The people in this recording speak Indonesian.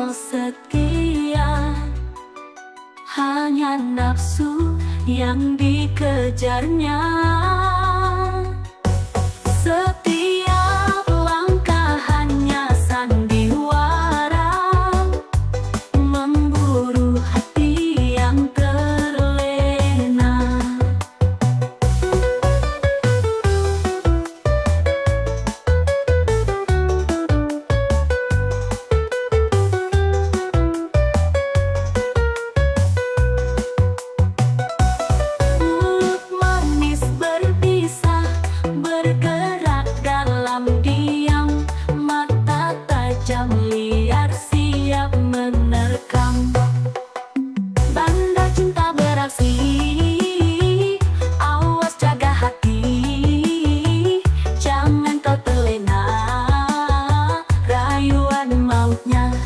kau setia. Hanya nafsu yang dikejarnya. terekam Banda cinta beraksi Awas jaga hati. Jangan kau terlena Rayuan mautnya.